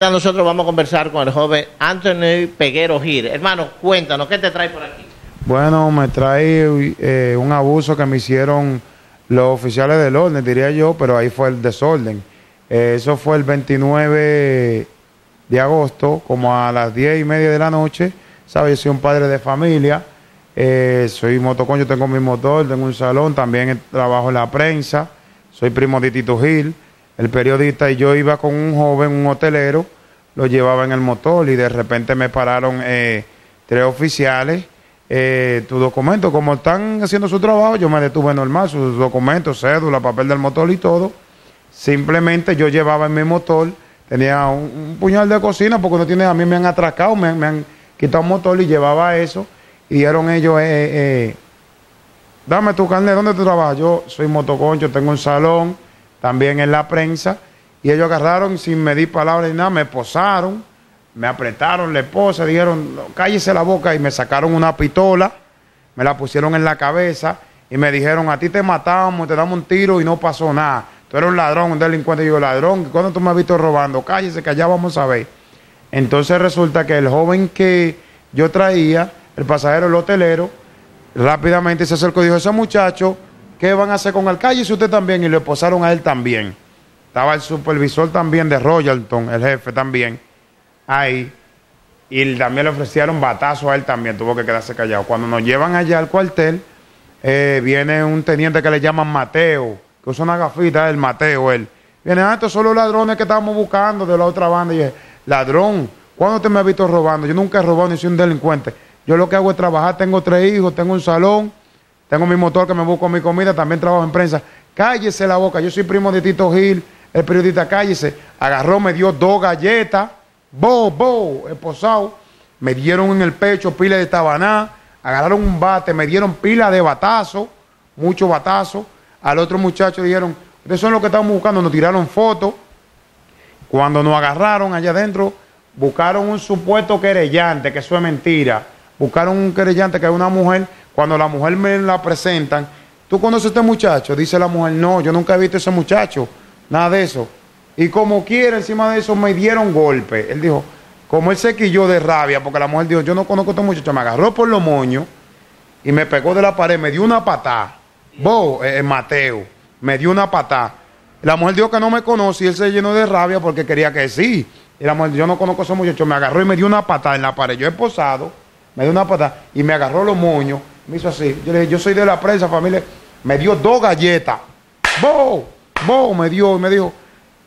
Nosotros vamos a conversar con el joven Anthony Peguero Gil. Hermano, cuéntanos, ¿qué te trae por aquí? Bueno, me trae eh, un abuso que me hicieron los oficiales del orden, diría yo, pero ahí fue el desorden. Eh, eso fue el 29 de agosto, como a las 10 y media de la noche. ¿Sabes? Yo soy un padre de familia, eh, soy motocón, yo tengo mi motor, tengo un salón, también trabajo en la prensa, soy primo de Tito Gil el periodista y yo iba con un joven, un hotelero, lo llevaba en el motor y de repente me pararon eh, tres oficiales. Eh, tu documento, como están haciendo su trabajo, yo me detuve normal, sus documentos, cédula, papel del motor y todo. Simplemente yo llevaba en mi motor, tenía un, puñal de cocina, porque no tiene, a mí me han atracado, me, han quitado un motor y llevaba eso. Y dieron ellos, eh, eh, dame tu carnet, ¿dónde tú trabajas? Yo soy motoconcho, tengo un salón también en la prensa, y ellos agarraron sin medir palabras ni nada, me posaron, me apretaron la esposa, dijeron, cállese la boca, y me sacaron una pistola, me la pusieron en la cabeza, y me dijeron, a ti te matamos, te damos un tiro y no pasó nada. Tú eres un ladrón, un delincuente. Y yo, ladrón, ¿cuándo tú me has visto robando? Cállese, que allá vamos a ver. Entonces resulta que el joven que yo traía, el pasajero, el hotelero, rápidamente se acercó y dijo, ese muchacho ¿Qué van a hacer con el calle? Si usted también, y le posaron a él también. Estaba el supervisor también de Royalton, el jefe también, ahí. Y también le ofrecieron batazo a él también, tuvo que quedarse callado. Cuando nos llevan allá al cuartel, eh, viene un teniente que le llaman Mateo, que usa una gafita, el Mateo, él. Viene, ah, estos son los ladrones que estábamos buscando de la otra banda. Y dije, ladrón, ¿cuándo usted me ha visto robando? Yo nunca he robado ni soy un delincuente. Yo lo que hago es trabajar, tengo tres hijos, tengo un salón tengo mi motor que me busco mi comida, también trabajo en prensa. Cállese la boca, yo soy primo de Tito Gil, el periodista, cállese. Agarró, me dio dos galletas, bo, bo, esposado. Me dieron en el pecho pila de tabaná, agarraron un bate, me dieron pila de batazo, mucho batazo. Al otro muchacho dijeron, ustedes son los que estamos buscando, nos tiraron fotos. Cuando nos agarraron allá adentro, buscaron un supuesto querellante, que eso es mentira. Buscaron un querellante que es una mujer cuando la mujer me la presentan, ¿tú conoces a este muchacho? Dice la mujer, no, yo nunca he visto a ese muchacho, nada de eso. Y como quiera, encima de eso me dieron golpe. Él dijo, como él se quilló de rabia, porque la mujer dijo, yo no conozco a este muchacho, me agarró por los moños y me pegó de la pared, me dio una patada. Vos, eh, eh, Mateo, me dio una patada. La mujer dijo que no me conoce y él se llenó de rabia porque quería que sí. Y la mujer, yo no conozco a ese muchacho, me agarró y me dio una patada en la pared. Yo he posado, me dio una patada y me agarró los moños me hizo así. Yo le dije, yo soy de la prensa, familia. Me dio dos galletas. ¡Bo! ¡Bo! Me dio y me dijo,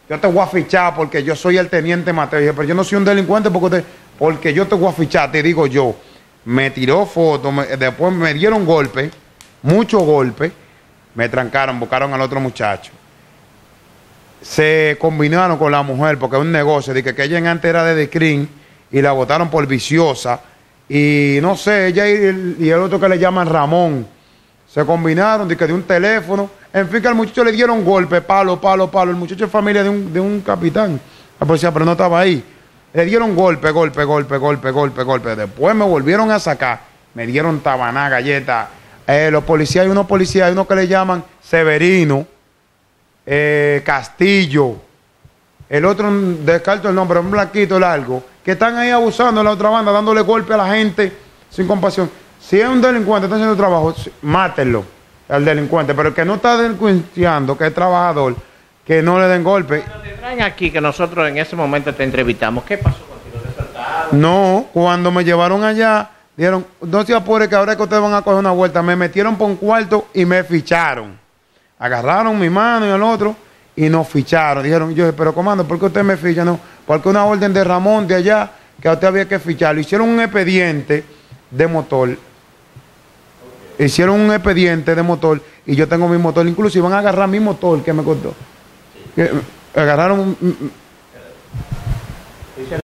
yo te voy a fichar porque yo soy el teniente Mateo. dije, pero yo no soy un delincuente porque, porque yo te voy a fichar, te digo yo. Me tiró fotos, después me dieron golpes, muchos golpes. Me trancaron, buscaron al otro muchacho. Se combinaron con la mujer porque es un negocio. Dije que ella antes era de Decrin y la votaron por viciosa y no sé, ella y el, otro que le llaman Ramón se combinaron de que de un teléfono. En fin, que al muchacho le dieron golpe, palo, palo, palo. El muchacho es familia de un, de un capitán. La policía, pero no estaba ahí. Le dieron golpe, golpe, golpe, golpe, golpe, golpe. Después me volvieron a sacar. Me dieron tabaná, galleta. Eh, los policías, hay unos policías, hay unos que le llaman Severino, eh, Castillo. El otro, descarto el nombre, un blanquito largo que están ahí abusando en la otra banda, dándole golpe a la gente sin compasión. Si es un delincuente, está haciendo trabajo, mátenlo al delincuente, pero el que no está delincuenciando, que es trabajador, que no le den golpe. Cuando te traen aquí, que nosotros en ese momento te entrevistamos, ¿qué pasó contigo? ¿Te no, cuando me llevaron allá, dijeron, no se apure que ahora que ustedes van a coger una vuelta, me metieron por un cuarto y me ficharon. Agarraron mi mano y el otro y nos ficharon. Dijeron, yo, pero comando, ¿por qué usted me ficha? No, porque una orden de Ramón de allá que a usted había que ficharlo. Hicieron un expediente de motor. Hicieron un expediente de motor y yo tengo mi motor. Incluso iban a agarrar mi motor que me costó. agarraron